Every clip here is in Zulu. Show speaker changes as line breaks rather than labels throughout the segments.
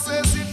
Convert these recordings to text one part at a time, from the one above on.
says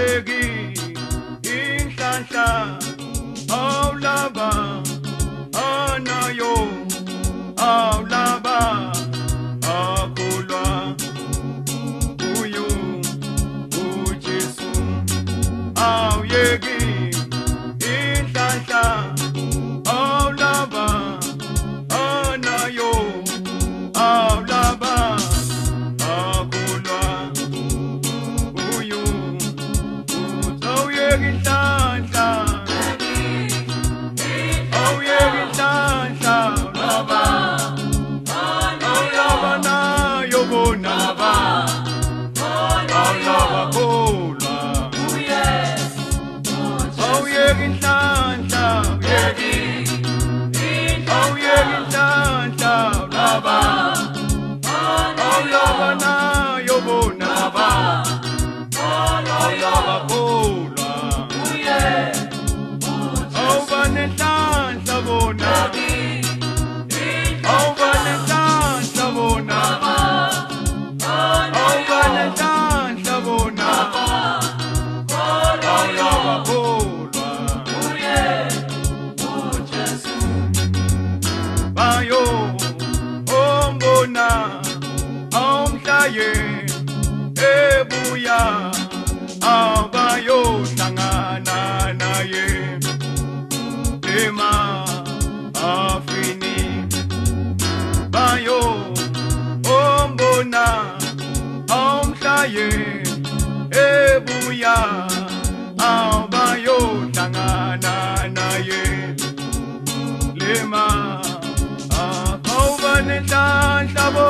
chegue. ngifuna awumhlaye ebuya abayohlangana naye. Lema akawubanenhlanhlabo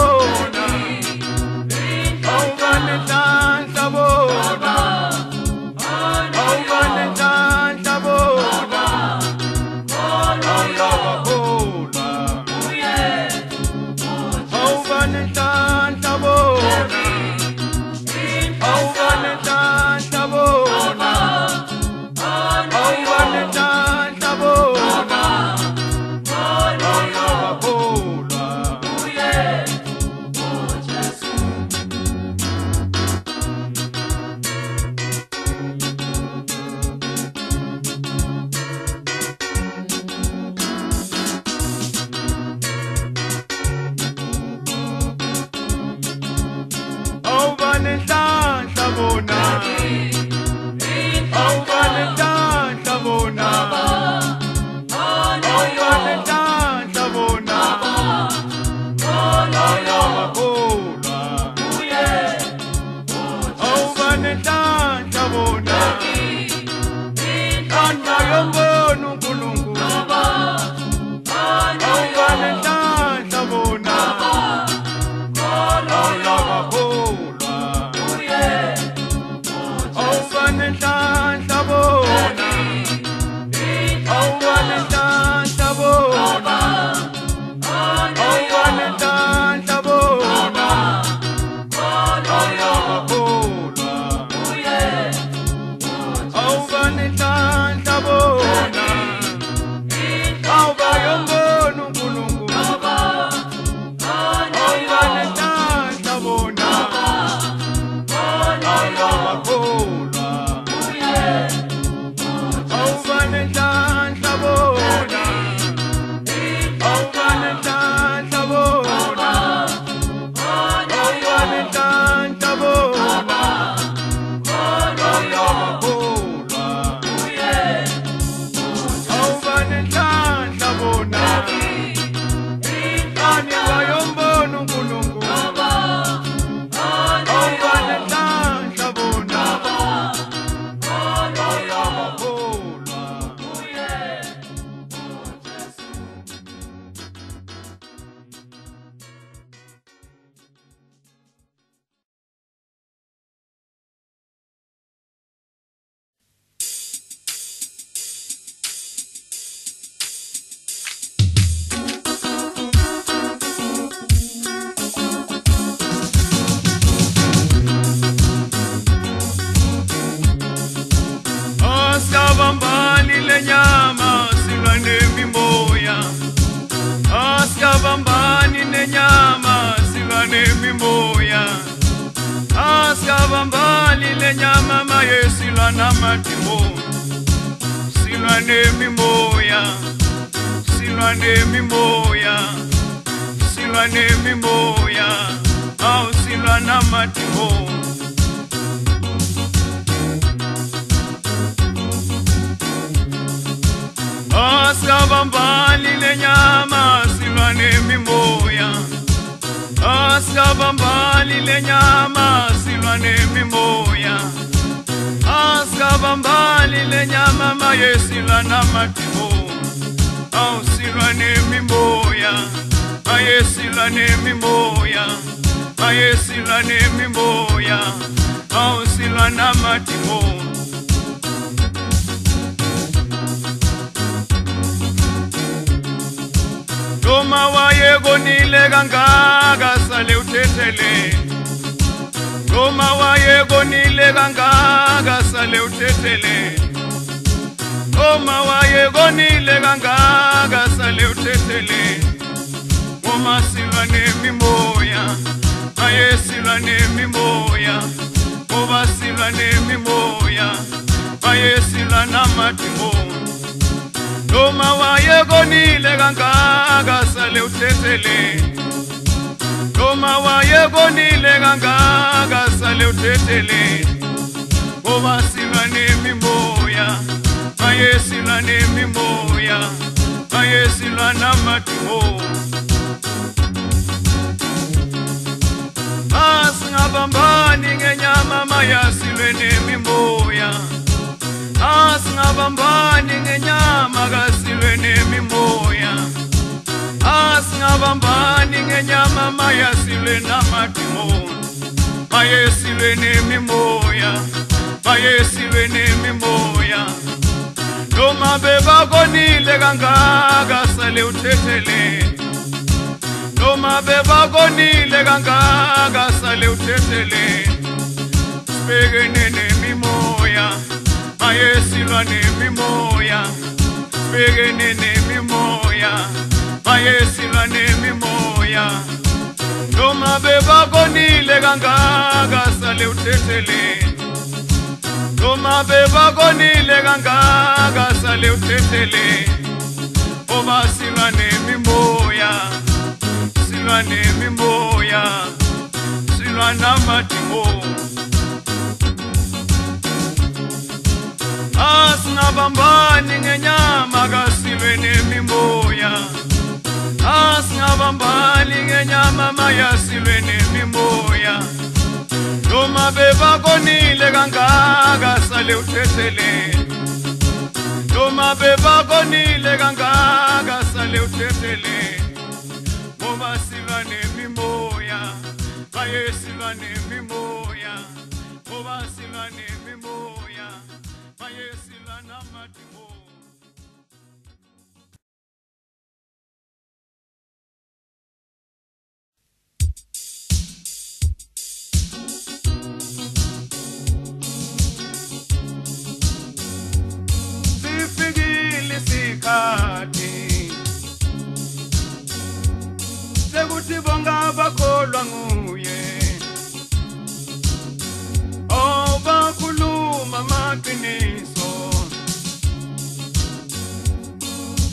silwa namadimoni Asikabambani lenyama silwa nemimoya Asikabambani lenyama silwa nemimoya Asikabambani lenyama maye silwa namadimoni Au silwa nemimoya Maye silwa nemimoya Maye silwa nemimoya Au silwa namadimoni Noma wayekonile kangaka sale uthethele. Noma wayekonile kangaka sale uthethele. Noma wayekonile kangaka sale uthethele. Ngoma silwa nemimoya. Aye silwa nemimoya Ngoba silwa nemimoya Aye silwa namadimoni noma wayekonile kangaka sale uthethele. Noma wayekonile kangaka sale uthethele. Ngoba silwa nemimoya maye silwa nemimoya maye silwa namadimoni Asingabambani ngenyama mayasilwe nemimoya Asingabambani ngenyama kasilwe nemimoya Asingabambani ngenyama mayasilwe namadimoni Mayesilwe nemimoya Mayesilwe nemimoya Noma bebakonile kangaka sale uthethelele. Noma bebakonile kangaka sale uthethelele sibekene nemimoya mayesilwa nemimoya. Sibekene nemimoya mayesilwa nemimoya. Noma bebakonile kangaka sale uthethelele noma bebakonile kangaka sale uthethelele oba silwa nemimoya. Silwa nemimoya silwa namadimo. Asingabambani ngenyama kasilwe nemimoya. Asingabambani ngenyama mayasilwe nemimoya. Noma bebakonile kangaka sale uthethelele noma bebakonile kangaka sale uthethelele baye silwa nemimoya ngoba silwa nemimoya baye silwa namadimo sifikile isikhathi sekuthi bonga bakholwa nguye. Oh bakhuluma amaqiniso.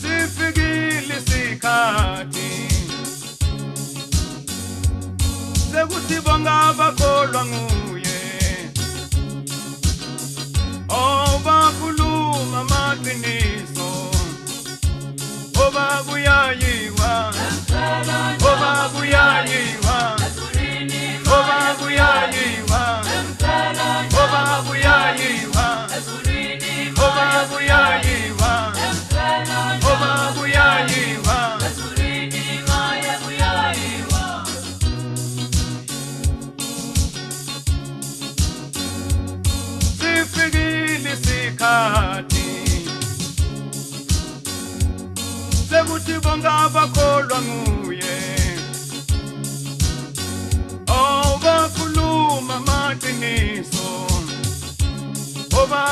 Sifikile isikhathi. Sekuthi bonga bakholwa nguye.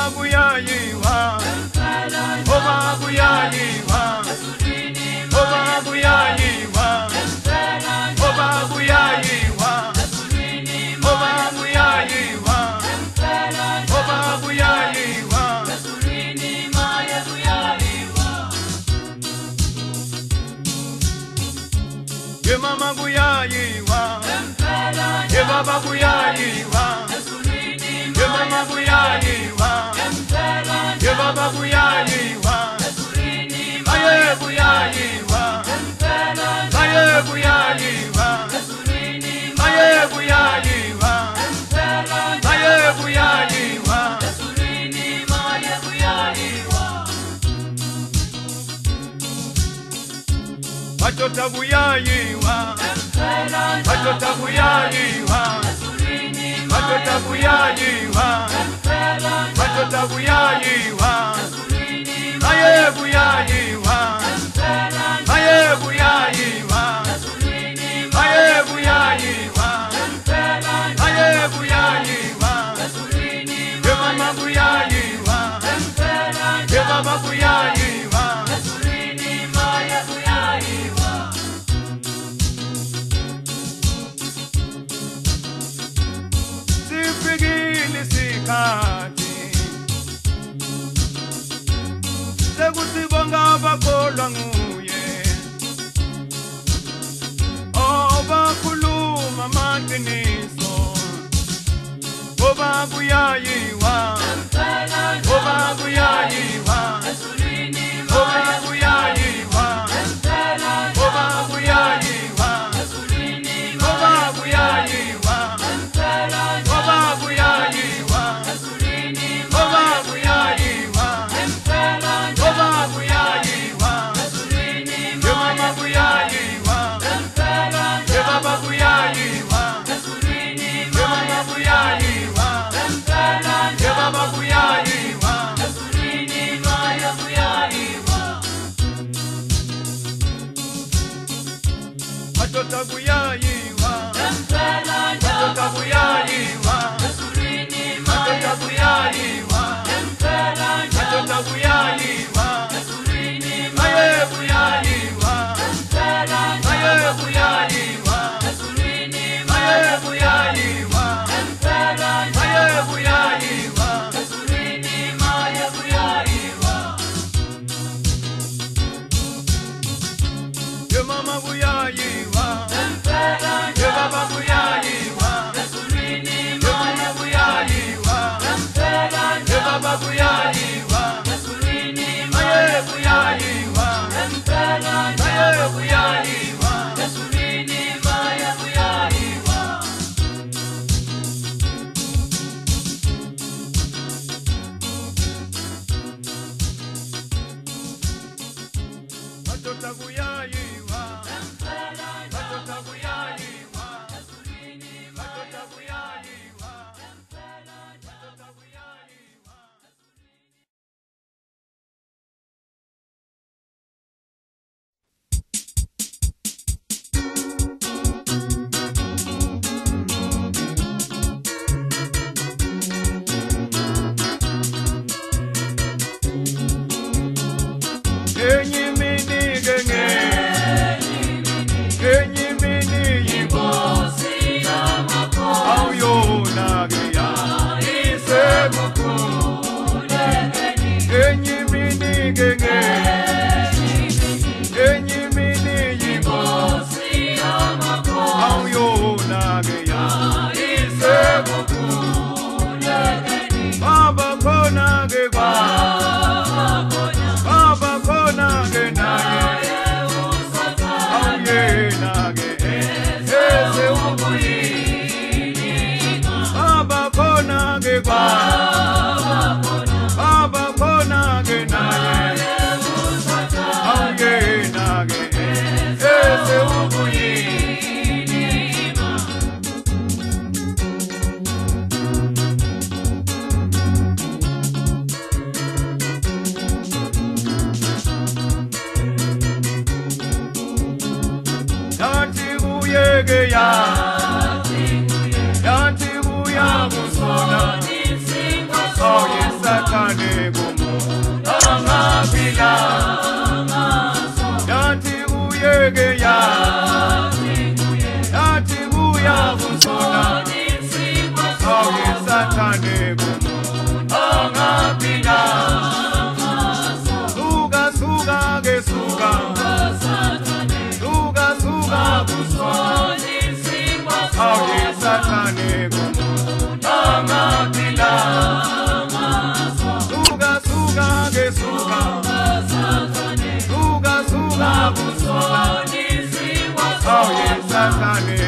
obabuyayiwa obabuyayiwa obabuyayiwa obabuyayiwa obabuyayiwa obabuyayiwa. Ye mama buyayiwa ye baba buyayiwa. buyayiwa aye buyayiwa aye buyayiwa aye buyayiwa aye buyayiwa wachota buyayiwa wachota vatotakuyayiwa vatotakuyayiwa vayebuyayiwa vaye iqiniso ngoba kuyayiwa ngoba kuyayiwa Yeah. Yegya. money.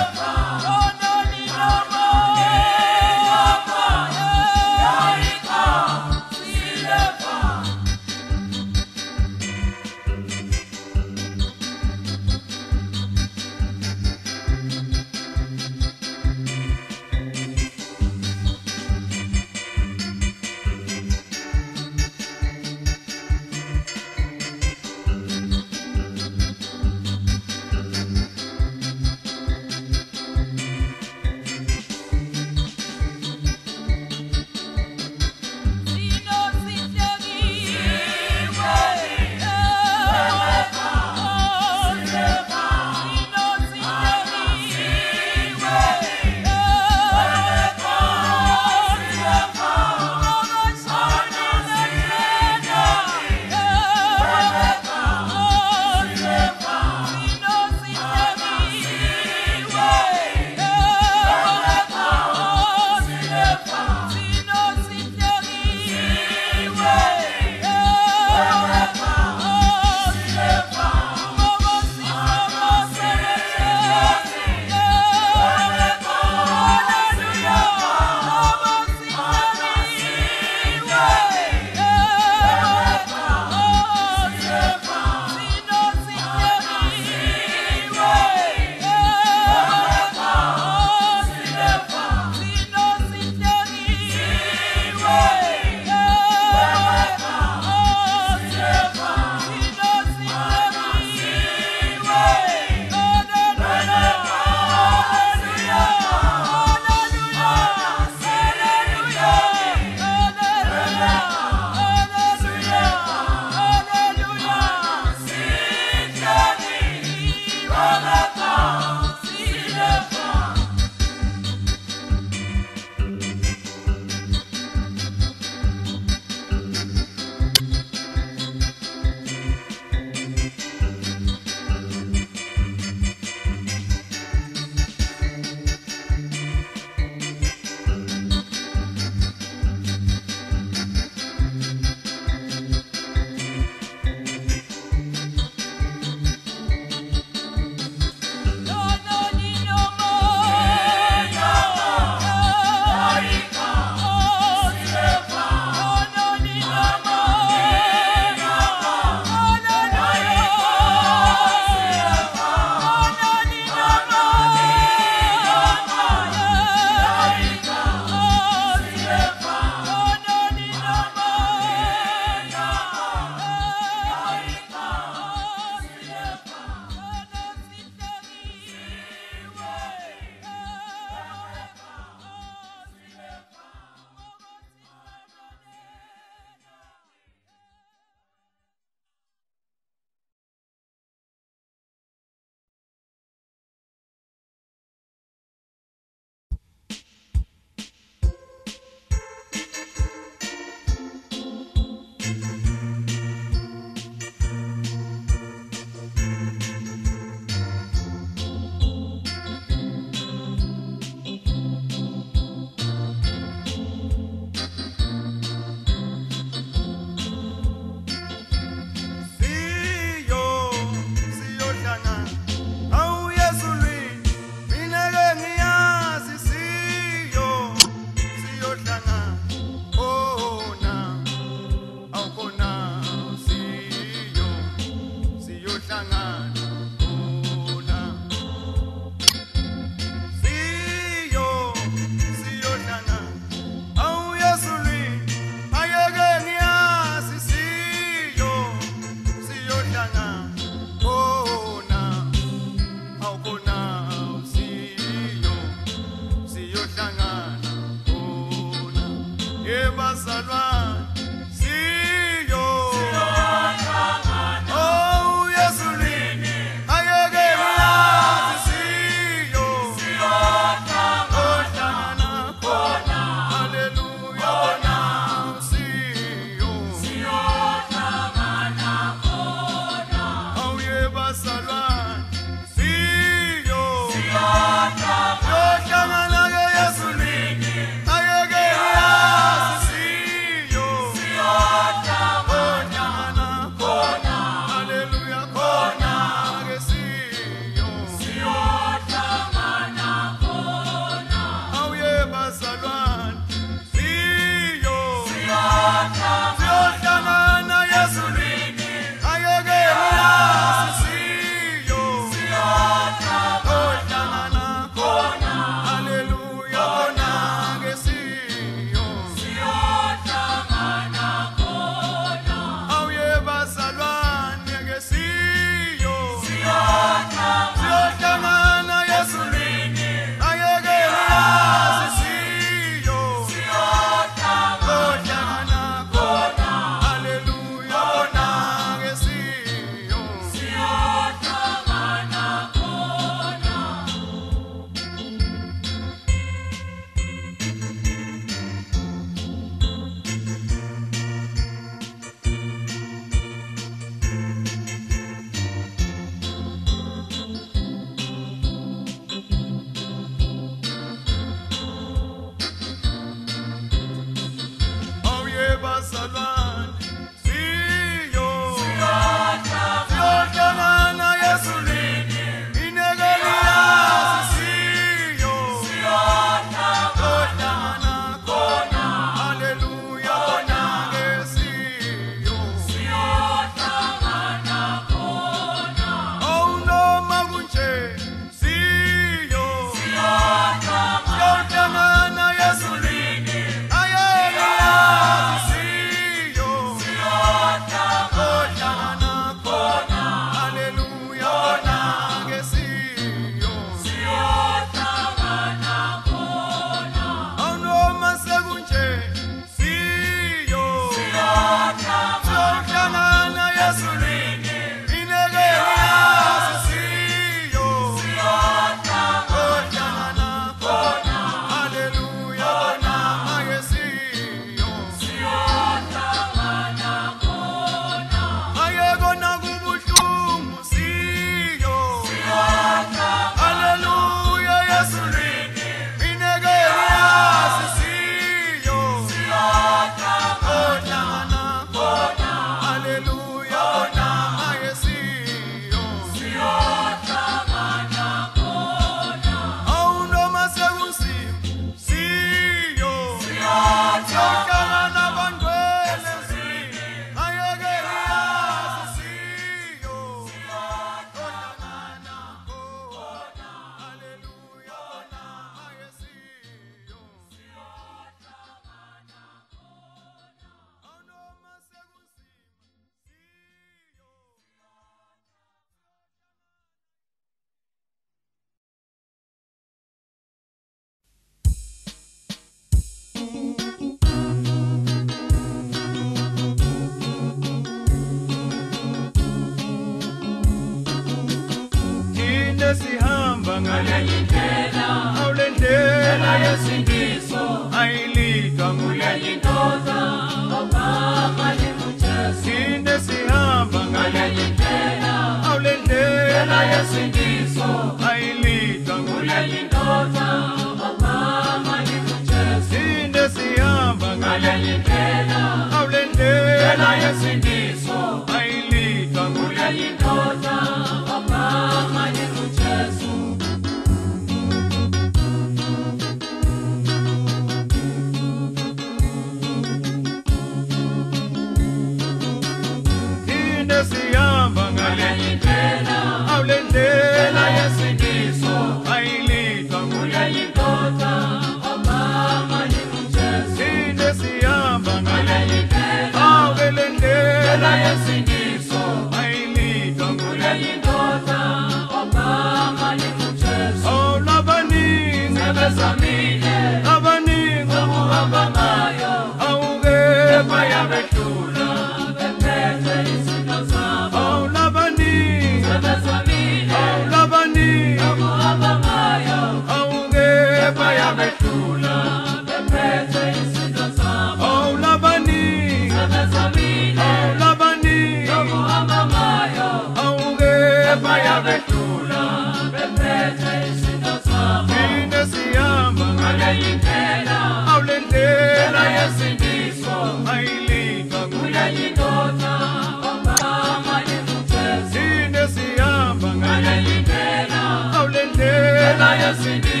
sayesinde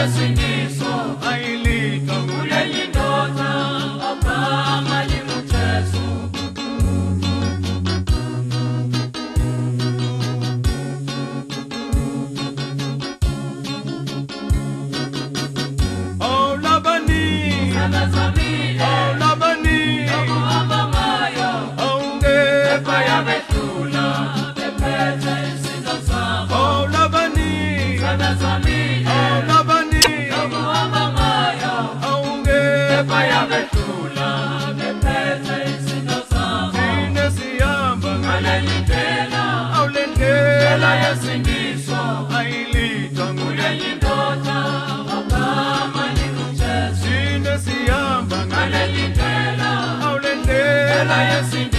as we sin